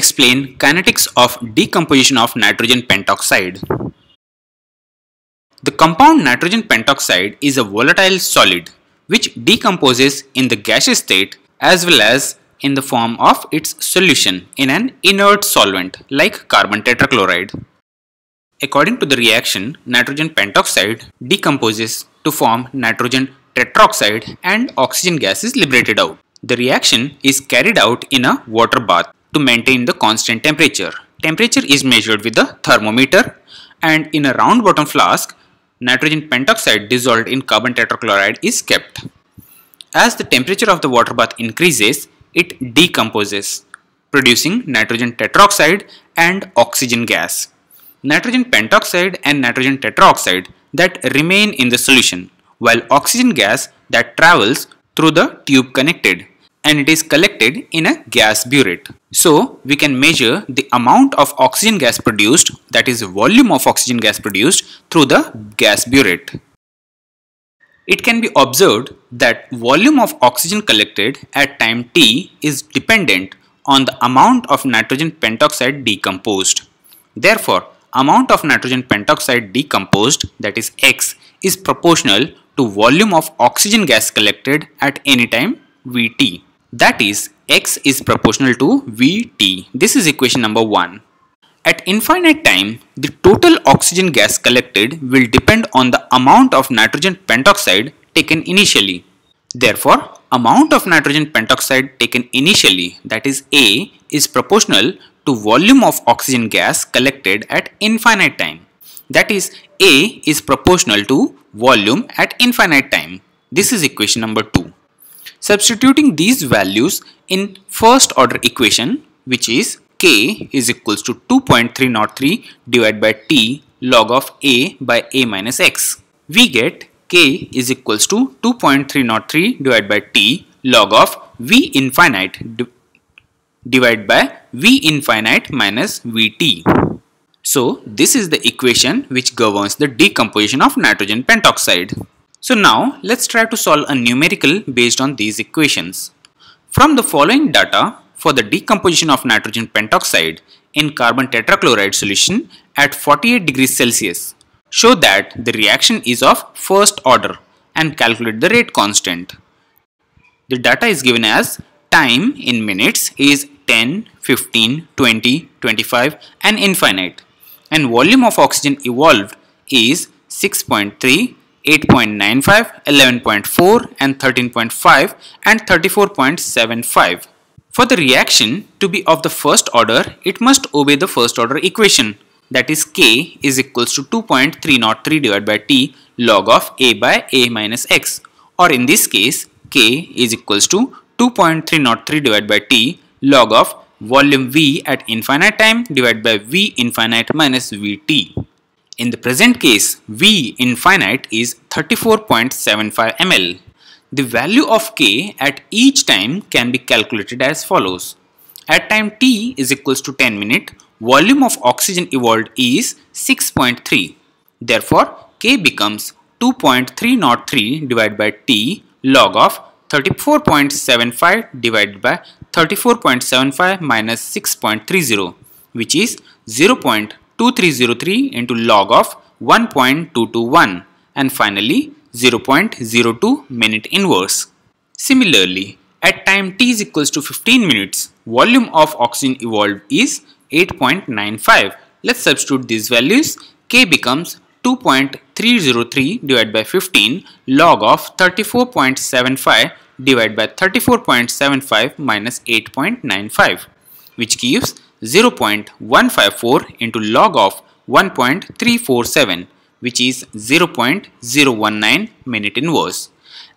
explain kinetics of decomposition of nitrogen pentoxide. The compound nitrogen pentoxide is a volatile solid which decomposes in the gaseous state as well as in the form of its solution in an inert solvent like carbon tetrachloride. According to the reaction, nitrogen pentoxide decomposes to form nitrogen tetroxide and oxygen gas is liberated out. The reaction is carried out in a water bath to maintain the constant temperature. Temperature is measured with a thermometer and in a round bottom flask, nitrogen pentoxide dissolved in carbon tetrachloride is kept. As the temperature of the water bath increases, it decomposes, producing nitrogen tetroxide and oxygen gas. Nitrogen pentoxide and nitrogen tetroxide that remain in the solution, while oxygen gas that travels through the tube connected and it is collected in a gas burette. So we can measure the amount of oxygen gas produced that is volume of oxygen gas produced through the gas burette. It can be observed that volume of oxygen collected at time t is dependent on the amount of nitrogen pentoxide decomposed. Therefore, amount of nitrogen pentoxide decomposed that is X is proportional to volume of oxygen gas collected at any time Vt. That is X is proportional to Vt. This is equation number 1. At infinite time, the total oxygen gas collected will depend on the amount of nitrogen pentoxide taken initially. Therefore, amount of nitrogen pentoxide taken initially that is A is proportional to volume of oxygen gas collected at infinite time. That is A is proportional to volume at infinite time. This is equation number 2. Substituting these values in first order equation which is k is equals to 2.303 divided by t log of a by a minus x. We get k is equals to 2.303 divided by t log of v infinite divided by v infinite minus vt. So this is the equation which governs the decomposition of nitrogen pentoxide. So now let's try to solve a numerical based on these equations. From the following data, for the decomposition of nitrogen pentoxide in carbon tetrachloride solution at 48 degrees Celsius. Show that the reaction is of first order and calculate the rate constant. The data is given as time in minutes is 10, 15, 20, 25 and infinite and volume of oxygen evolved is 6.3, 8.95, 11.4 and 13.5 and 34.75. For the reaction to be of the first order, it must obey the first order equation that is K is equals to 2.303 divided by T log of A by A minus X or in this case K is equals to 2.303 divided by T log of volume V at infinite time divided by V infinite minus Vt. In the present case, V infinite is 34.75 ml. The value of k at each time can be calculated as follows. At time t is equals to 10 minute, volume of oxygen evolved is 6.3. Therefore, k becomes 2.303 divided by t log of 34.75 divided by 34.75 minus 6.30 which is 0.2303 into log of 1.221 and finally 0.02 minute inverse. Similarly, at time t is equals to 15 minutes, volume of oxygen evolved is 8.95. Let's substitute these values. K becomes 2.303 divided by 15 log of 34.75 divided by 34.75 minus 8.95 which gives 0.154 into log of 1.347 which is 0.019 minute inverse.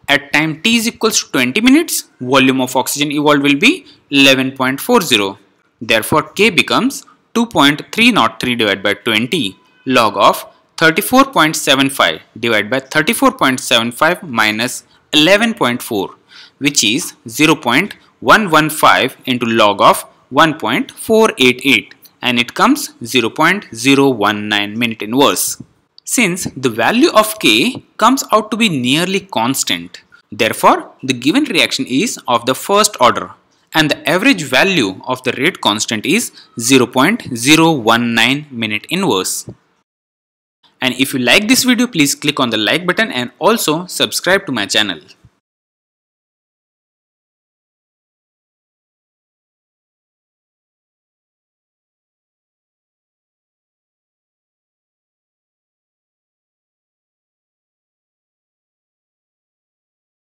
At time t is equals to 20 minutes, volume of oxygen evolved will be 11.40. Therefore, k becomes 2.303 divided by 20 log of 34.75 divided by 34.75 minus 11.4 which is 0.115 into log of 1.488 and it comes 0.019 minute inverse since the value of K comes out to be nearly constant. Therefore, the given reaction is of the first order and the average value of the rate constant is 0.019 minute inverse. And if you like this video, please click on the like button and also subscribe to my channel.